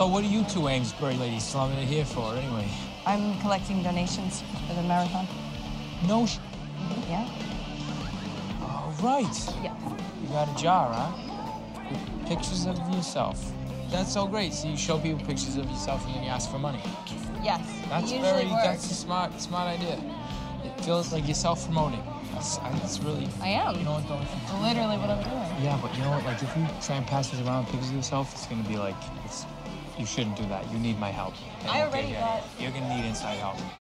So what are you two Amesbury ladies slumming it here for, anyway? I'm collecting donations for the marathon. No sh- Yeah? Oh, right. Yeah. You got a jar, huh? With pictures of yourself. That's so great. So you show people pictures of yourself and then you ask for money. Yes. That's very, works. that's a smart, smart idea. It feels like you're self-promoting. That's, it's really, I am. you know what, though? If you Literally what I'm doing. Yeah, but you know what? Like, if you try and pass this around pictures of yourself, it's gonna be like, it's, you shouldn't do that. You need my help. I already got- You're gonna need inside help.